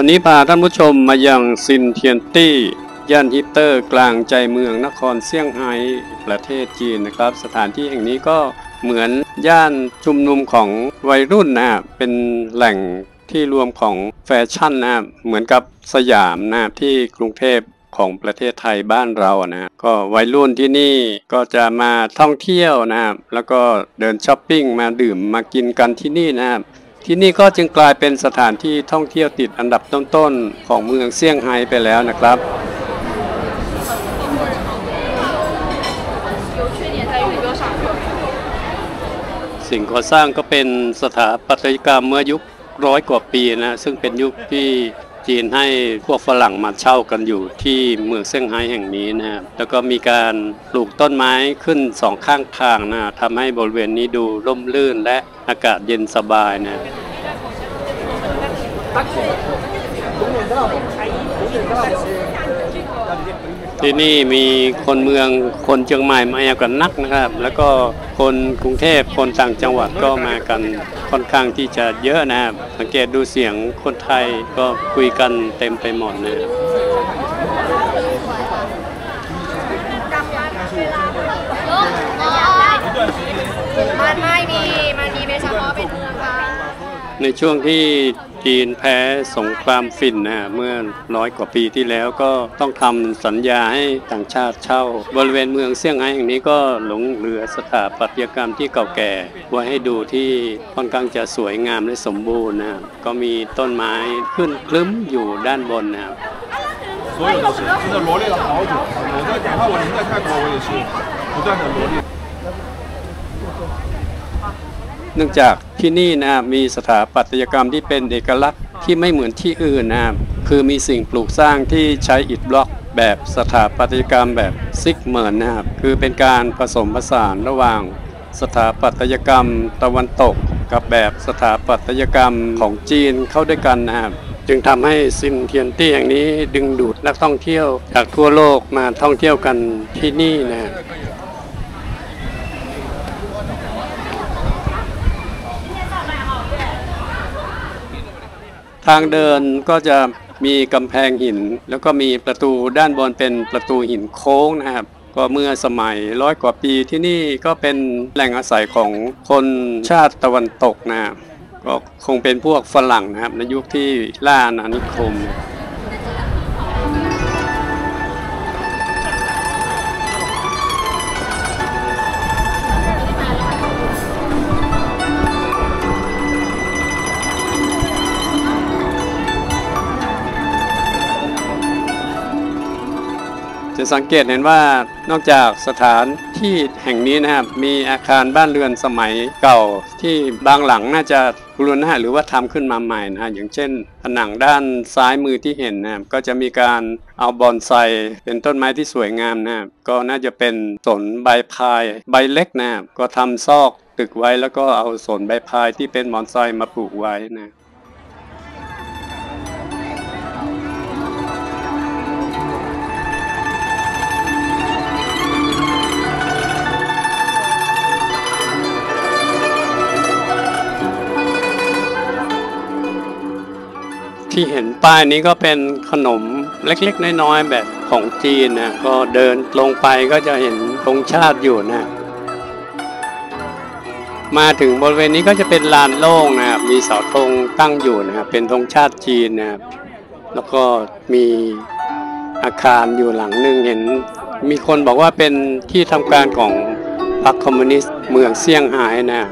วันนี้พาท่านผู้ชมมายังซินเทียนตี้ ย่านฮิปเตอร์กลางใจเมืองนครเซี่ยงไฮ้ประเทศจีนนะครับ สถานที่แห่งนี้ก็เหมือนย่านชุมนุมของวัยรุ่นนะเป็นแหล่งที่รวมของแฟชั่นนะเหมือนกับสยามนะที่กรุงเทพของประเทศไทยบ้านเรานะก็วัยรุ่นที่นี่ก็จะมาท่องเที่ยวนะครับแล้วก็เดินช้อปปิ้งมาดื่มมากินกันที่นี่นะครับ ที่นี่ก็จึงกลายเป็นสถานที่ท่องเที่ยวติดอันดับต้นๆของเมืองเซี่ยงไฮ้ไปแล้วนะครับสิ่งก่อสร้างก็เป็นสถาปัตยกรรมเมื่อยุคร้อยกว่าปีนะ ซึ่งเป็นยุคที่ จีนให้พวกฝรั่งมาเช่ากันอยู่ที่เมืองเซี่ยงไฮ้แห่งนี้นะครับแล้วก็มีการปลูกต้นไม้ขึ้นสองข้างทางนะทำให้บริเวณนี้ดูร่มรื่นและอากาศเย็นสบายนะ ที่นี่มีคนเมืองคนเชียงใหม่มากันนักนะครับ แล้วก็คนกรุงเทพคนต่างจังหวัดก็มากันค่อนข้างที่จะเยอะนะครับ สังเกตดูเสียงคนไทยก็คุยกันเต็มไปหมดนะครับ มันไม่มีมันมีเฉพาะเป็นเมืองค่ะ ในช่วงที่จีนแพ้สงครามฝิ่นนะฮะเมื่อร้อยกว่าปีที่แล้วก็ต้องทำสัญญาให้ต่างชาติเช่า บริเวณเมืองเซี่ยงไฮ้แห่งนี้ก็หลงเหลือสถาปัตยกรรมที่เก่าแก่ ไว้ให้ดูที่ค่อนข้างจะสวยงามและสมบูรณ์นะครับก็มีต้นไม้ขึ้นคลึ้มอยู่ด้านบนนะครับ 所有都是真的罗列了好久。我在哪怕我人在泰国，我也是不断的罗列。 เนื่องจากที่นี่นะมีสถาปัตยกรรมที่เป็นเอกลักษณ์ที่ไม่เหมือนที่อื่นนะคือมีสิ่งปลูกสร้างที่ใช้อิฐบล็อก แบบสถาปัตยกรรมแบบซิกเหมือนนะครับคือเป็นการผสมผสานระหว่าง สถาปัตยกรรมตะวันตก กับแบบสถาปัตยกรรมของจีนเข้าด้วยกันนะครับจึงทำให้ซินเทียนตี้แห่งนี้ดึงดูดนักท่องเที่ยวจากทั่วโลกมาท่องเที่ยวกันที่นี่นะครับ ทางเดินก็จะมีกำแพงหิน แล้วก็มีประตูด้านบนเป็นประตูหินโค้งนะครับ ก็เมื่อสมัยร้อยกว่าปีที่นี่ก็เป็นแหล่งอาศัยของคนชาติตะวันตกนะครับก็คงเป็นพวกฝรั่งนะครับในยุคที่ล่าอาณานิคม สังเกตเห็นว่านอกจากสถานที่แห่งนี้นะครับมีอาคารบ้านเรือนสมัยเก่า ที่บางหลังน่าจะบูรณะหรือว่าทำขึ้นมาใหม่นะฮะอย่างเช่น ผนังด้านซ้ายมือที่เห็นนะครับก็จะมีการเอาบอนไซเป็นต้นไม้ที่สวยงามนะครับก็น่าจะเป็นสนใบพายใบเล็กนะครับก็ทำซอกตึกไว้แล้วก็เอาสนใบพายที่เป็นบอนไซมาปลูกไว้นะ ที่เห็นป้ายนี้ก็เป็นขนมเล็กๆ น้อยๆแบบของจีนนะก็เดินลงไปก็จะเห็นธงชาติอยู่นะ มาถึงบริเวณนี้ก็จะเป็นลานโล่งนะครับมีเสาธงตั้งอยู่นะครับเป็นธงชาติจีนนะครับแล้วก็มีอาคารอยู่หลังหนึ่งเห็นมีคนบอกว่าเป็นที่ทำการของพรรคคอมมิวนิสต์เมืองเซี่ยงไฮ้นะ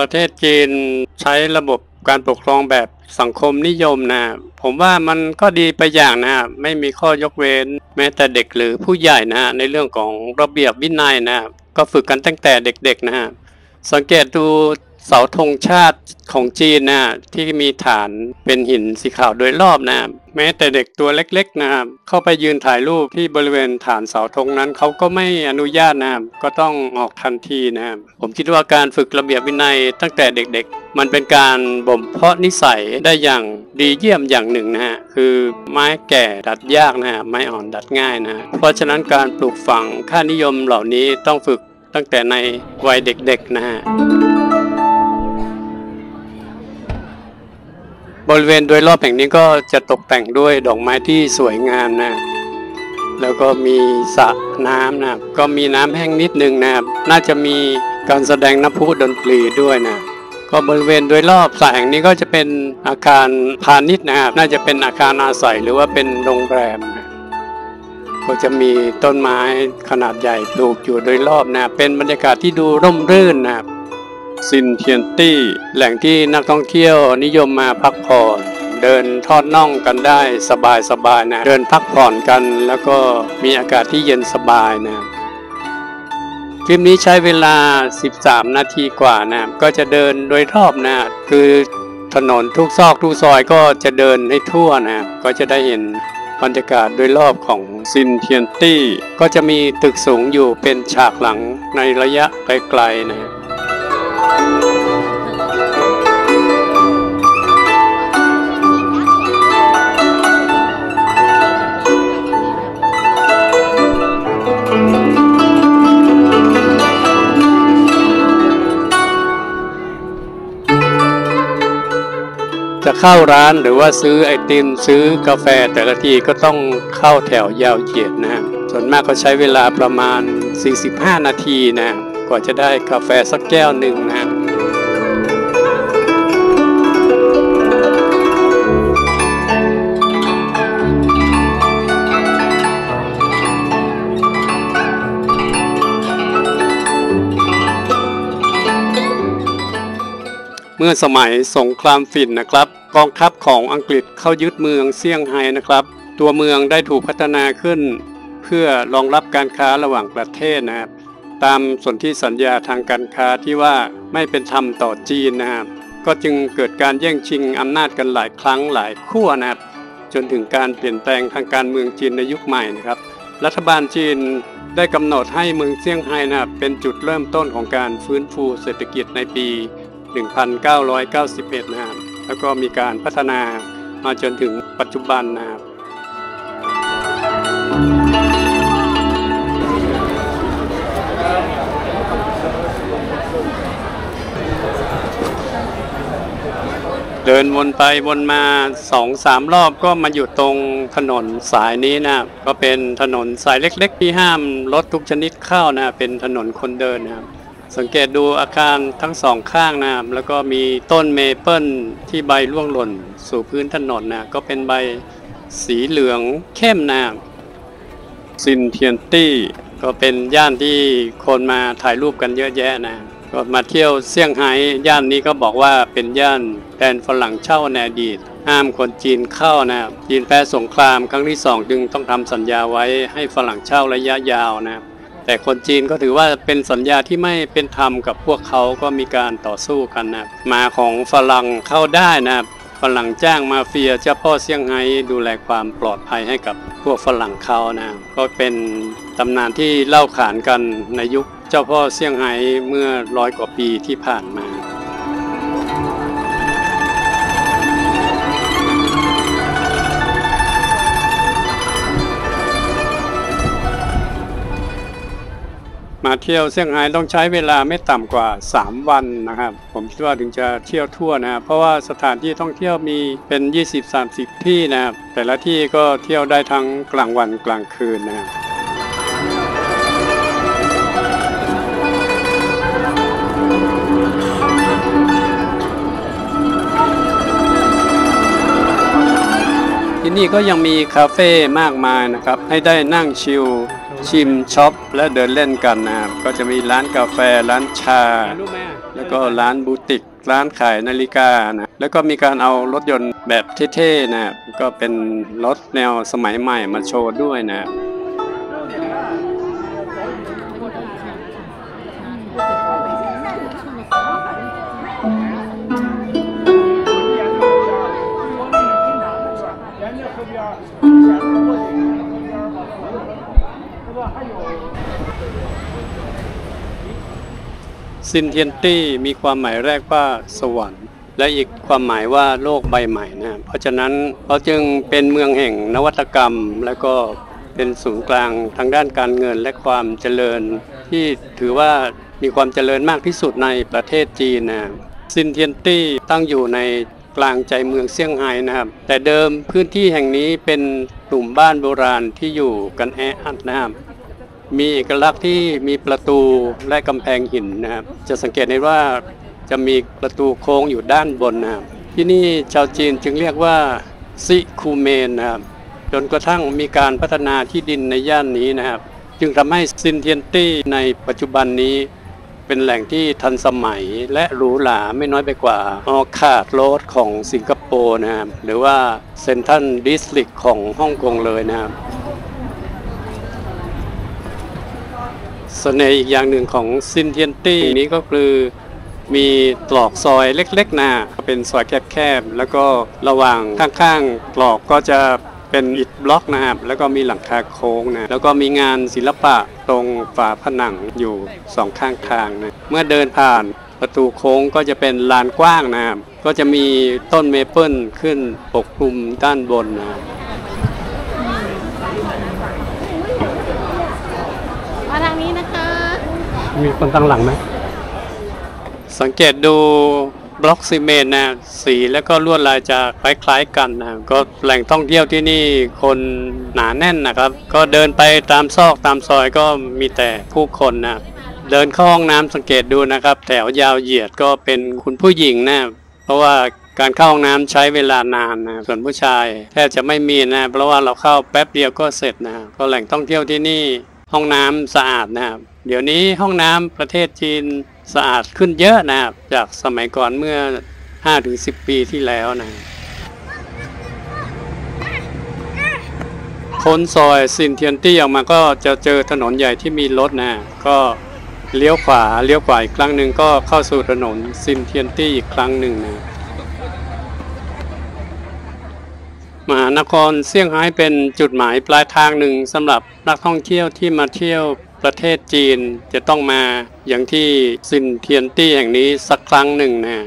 ประเทศจีนใช้ระบบการปกครองแบบสังคมนิยมนะ ผมว่ามันก็ดีไปอย่างนะ ไม่มีข้อยกเว้น แม้แต่เด็กหรือผู้ใหญ่นะในเรื่องของระเบียบวินัยนะ ก็ฝึกกันตั้งแต่เด็กๆนะสังเกตดู เสาธงชาติของจีนนะที่มีฐานเป็นหินสีขาวโดยรอบนะแม้แต่เด็กตัวเล็กๆนะครับเข้าไปยืนถ่ายรูปที่บริเวณฐานเสาธงนั้นเขาก็ไม่อนุญาตนะครับก็ต้องออกทันทีนะครับผมคิดว่าการฝึกระเบียบวินัยตั้งแต่เด็กๆ มันเป็นการบ่มเพาะนิสัยได้อย่างดีเยี่ยมอย่างหนึ่งนะฮะคือไม้แก่ดัดยากนะฮะไม้อ่อนดัดง่ายนะฮะเพราะฉะนั้นการปลูกฝังค่านิยมเหล่านี้ต้องฝึกตั้งแต่ในวัยเด็กๆนะฮะ บริเวณโดยรอบแห่งนี้ก็จะตกแต่งด้วยดอกไม้ที่สวยงามนะแล้วก็มีสระน้ำนะก็มีน้ำแห้งนิดนึงนะครับน่าจะมีการแสดงน้ำพุดนตรีด้วยนะก็บริเวณโดยรอบสระแห่งนี้ก็จะเป็นอาคารพาณิชย์นะครับน่าจะเป็นอาคารอาศัยหรือว่าเป็นโรงแรมนะก็จะมีต้นไม้ขนาดใหญ่ปลูกอยู่โดยรอบนะเป็นบรรยากาศที่ดูร่มรื่นนะครับ ซินเทียนตี้ แหล่งที่นักท่องเที่ยวนิยมมาพักผ่อนเดินทอดน่องกันได้สบายสบายๆนะ เดินพักผ่อนกันแล้วก็มีอากาศที่เย็นสบายนะคลิปนี้ใช้เวลา 13 นาทีกว่านะก็จะเดินโดยรอบนะคือถนนทุกซอกทุกซอยก็จะเดินให้ทั่วนะก็จะได้เห็นบรรยากาศโดยรอบของซินเทียนตี้ ก็จะมีตึกสูงอยู่เป็นฉากหลังในระยะไกลๆนะ จะเข้าร้านหรือว่าซื้อไอติมซื้อกาแฟแต่ละทีก็ต้องเข้าแถวยาวเหยียดนะ ส่วนมากก็ใช้เวลาประมาณ 45 นาทีนะ กว่าจะได้กาแฟสักแก้วหนึ่งนะเมื่อสมัยสงครามฝิ่นนะครับ กองทัพของอังกฤษเข้ายึดเมืองเซี่ยงไฮ้นะครับ ตัวเมืองได้ถูกพัฒนาขึ้น เพื่อรองรับการค้าระหว่างประเทศนะครับ ตามสนธิสัญญาทางการค้าที่ว่าไม่เป็นธรรมต่อจีนนะครับ ก็จึงเกิดการแย่งชิงอำนาจกันหลายครั้งหลายขั้วนะครับ จนถึงการเปลี่ยนแปลงทางการเมืองจีนในยุคใหม่นะครับ รัฐบาลจีนได้กำหนดให้เมืองเซี่ยงไฮ้นะครับเป็นจุดเริ่มต้นของการฟื้นฟูเศรษฐกิจในปี 1991 นะครับ แล้วก็มีการพัฒนามาจนถึงปัจจุบันนะครับ เดินวนไปวนมาสองสามรอบก็มาอยู่ตรงถนนสายนี้นะครับก็เป็นถนนสายเล็ก ๆ ที่ห้ามรถทุกชนิดเข้านะเป็นถนนคนเดินนะครับสังเกตดูอาคารทั้งสองข้างนะครับแล้วก็มีต้นเมเปิลที่ใบร่วงหล่น สู่พื้นถนนนะก็เป็นใบสีเหลืองเข้มนะครับซินเทียนตี้ก็เป็นย่านที่คนมาถ่ายรูปกันเยอะแยะนะ ก็มาเที่ยวเซี่ยงไฮ้ย่านนี้ก็บอกว่าเป็นย่านแดนฝรั่งเช่าในอดีตห้ามคนจีนเข้านะครับจีนแพ้สงครามครั้งที่สองจึงต้องทำสัญญาไว้ให้ฝรั่งเช่าระยะยาวนะครับแต่คนจีนก็ถือว่าเป็นสัญญาที่ไม่เป็นธรรมกับพวกเขาก็มีการต่อสู้กันนะมาของฝรั่งเข้าได้นะครับฝรั่งจ้างมาเฟียเจ้าพ่อเซี่ยงไฮ้ดูแลความปลอดภัยให้กับพวกฝรั่งเขานะก็เป็นตำนานที่เล่าขานกันในยุค เจ้าพ่อเซี่ยงไฮ้เมื่อร้อยกว่าปีที่ผ่านมามาเที่ยวเซี่ยงไฮ้ต้องใช้เวลาไม่ต่ำกว่า 3 วันนะครับ ผมคิดว่าถึงจะเที่ยวทั่วนะครับเพราะว่าสถานที่ท่องเที่ยวมีเป็น 20-30 ที่นะครับแต่ละที่ก็เที่ยวได้ทั้งกลางวันกลางคืนนะครับ นี่ก็ยังมีคาเฟ่มากมายนะครับ ให้ได้นั่งชิลชิมช็อปและเดินเล่นกันนะครับก็จะมีร้านกาแฟร้านชา แล้วก็ร้านบูติก ร้านขายนาฬิกานะแล้วก็มีการเอารถยนต์แบบเท่ๆนะครับก็เป็นรถแนวสมัยใหม่มาโชว์ด้วยนะ ซินเทียนตี้มีความหมายแรกว่าสวรรค์ และอีกความหมายว่าโลกใบใหม่นะเพราะฉะนั้นเขาจึงเป็นเมืองแห่งนวัตกรรม และก็เป็นศูนย์กลางทางด้านการเงินและความเจริญ ที่ถือว่ามีความเจริญมากที่สุดในประเทศจีนนะซินเทียนตี้ตั้งอยู่ในกลางใจเมืองเซี่ยงไฮ้นะครับ แต่เดิมพื้นที่แห่งนี้เป็นกลุ่มบ้านโบราณที่อยู่กันแออัดนะครับ มีเอกลักษณ์ที่มีประตูและกำแพงหินนะครับ จะสังเกตได้ว่าจะมีประตูโค้งอยู่ด้านบนนะครับ ที่นี่ชาวจีนจึงเรียกว่าซิคูเมนนะครับจนกระทั่งมีการพัฒนาที่ดินในย่านนี้นะครับ จึงทำให้ซินเทียนตี้ในปัจจุบันนี้ เป็นแหล่งที่ทันสมัยและหรูหราไม่น้อยไปกว่า Orchard Road ของสิงคโปร์นะครับหรือว่า Central District ของฮ่องกงเลยนะครับ เสน่ห์อีกอย่างหนึ่งของซินเทียนตี้นี้ก็คือมีตรอกซอยเล็กๆนะเป็นซอยแคบๆแล้วก็ระหว่างข้างๆตรอกก็จะเป็นอิฐบล็อกนะครับแล้วก็มีหลังคาโค้งนะแล้วก็มีงานศิลปะตรงฝาผนังอยู่สองข้างทางนะเมื่อเดินผ่านประตูโค้งก็จะเป็นลานกว้างนะครับก็จะมีต้นเมเปิลขึ้นปกคลุมด้านบนนะครับ มาทางนี้นะคะ มีคนตั้งหลังไหมสังเกตดูบล็อกซีเมนต์นะสีแล้วก็ลวดลายจะคล้ายๆกันนะก็แหล่งท่องเที่ยวที่นี่คนหนาแน่นนะครับ ก็เดินไปตามซอกตามซอยก็มีแต่ผู้คนนะเดินเข้าห้องน้ำสังเกตดูนะครับ แถวยาวเหยียดก็เป็นคุณผู้หญิงนะเพราะว่าการเข้าห้องน้ำใช้เวลานานนะส่วนผู้ชายแทบจะไม่มีนะเพราะว่าเราเข้าแป๊บเดียวก็เสร็จนะก็แหล่งท่องเที่ยวที่นี่ห้องน้ำสะอาดนะครับ เดี๋ยวนี้ห้องน้ำประเทศจีนสะอาดขึ้นเยอะนะครับจากสมัยก่อนเมื่อ 5-10 ปีที่แล้วนะพ้นซอยซินเทียนตี้ออกมาก็จะเจอถนนใหญ่ที่มีรถนะก็เลี้ยวขวาเลี้ยวขวาอีกครั้งหนึ่งก็เข้าสู่ถนนซินเทียนตี้อีกครั้งหนึ่งนะมหานครเซี่ยงไฮ้เป็นจุดหมายปลายทางหนึ่งสำหรับนักท่องเที่ยวที่มาเที่ยว ประเทศจีนจะต้องมาอย่างที่ซินเทียนตี้แห่งนี้สักครั้งหนึ่งนะ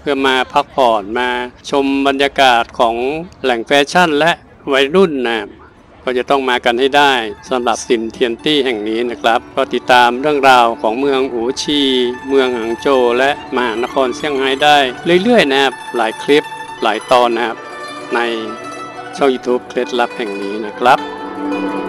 เพื่อมาพักผ่อนมาชมบรรยากาศของแหล่งแฟชั่นและวัยรุ่นนะก็จะต้องมากันให้ได้สำหรับซินเทียนตี้แห่งนี้นะครับ ก็ติดตามเรื่องราวของเมืองอู๋ซี เมืองหางโจวและมหานครเซี่ยงไฮ้ได้ เรื่อยๆนะครับหลายคลิปหลายตอนนะครับในช่อง YouTube เคล็ดลับแห่งนี้นะครับ